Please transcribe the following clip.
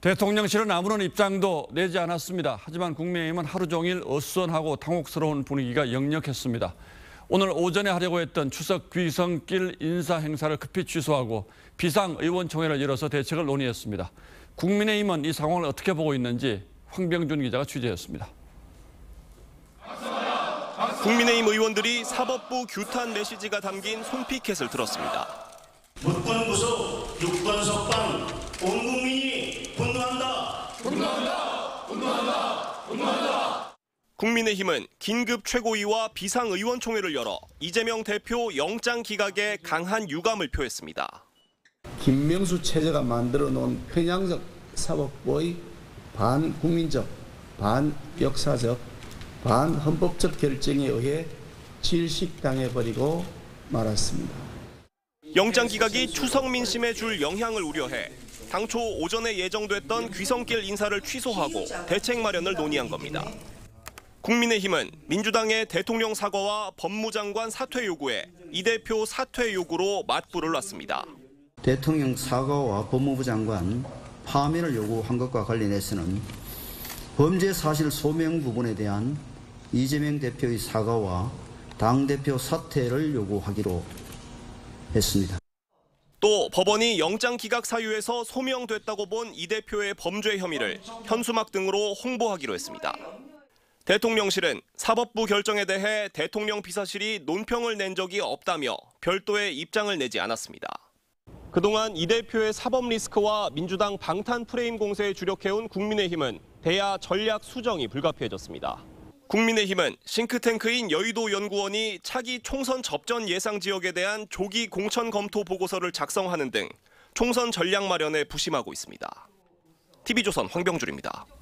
대통령실은 아무런 입장도 내지 않았습니다. 하지만 국민의힘은 하루 종일 어수선하고 당혹스러운 분위기가 역력했습니다. 오늘 오전에 하려고 했던 추석 귀성길 인사 행사를 급히 취소하고 비상의원총회를 열어서 대책을 논의했습니다. 국민의힘은 이 상황을 어떻게 보고 있는지 황병준 기자가 취재했습니다. 국민의힘 의원들이 사법부 규탄 메시지가 담긴 손피켓을 들었습니다. 문권구속, 육권석방, 온 국민이 분노한다. 국민의힘은 긴급 최고위와 비상의원총회를 열어 이재명 대표 영장 기각에 강한 유감을 표했습니다. 김명수 체제가 만들어 놓은 편향적 사법부의 반국민적, 반역사적, 반헌법적 결정에 의해 질식당해버리고 말았습니다. 영장 기각이 추석 민심에 줄 영향을 우려해 당초 오전에 예정됐던 귀성길 인사를 취소하고 대책 마련을 논의한 겁니다. 국민의힘은 민주당의 대통령 사과와 법무장관 사퇴 요구에 이 대표 사퇴 요구로 맞불을 놨습니다. 대통령 사과와 법무부 장관 파면을 요구한 것과 관련해서는 범죄 사실 소명 부분에 대한 이재명 대표의 사과와 당대표 사퇴를 요구하기로 했습니다. 또 법원이 영장 기각 사유에서 소명됐다고 본 이 대표의 범죄 혐의를 현수막 등으로 홍보하기로 했습니다. 대통령실은 사법부 결정에 대해 대통령 비서실이 논평을 낸 적이 없다며 별도의 입장을 내지 않았습니다. 그동안 이 대표의 사법 리스크와 민주당 방탄 프레임 공세에 주력해온 국민의힘은 대야 전략 수정이 불가피해졌습니다. 국민의힘은 싱크탱크인 여의도 연구원이 차기 총선 접전 예상 지역에 대한 조기 공천 검토 보고서를 작성하는 등 총선 전략 마련에 부심하고 있습니다. TV조선 황병준입니다.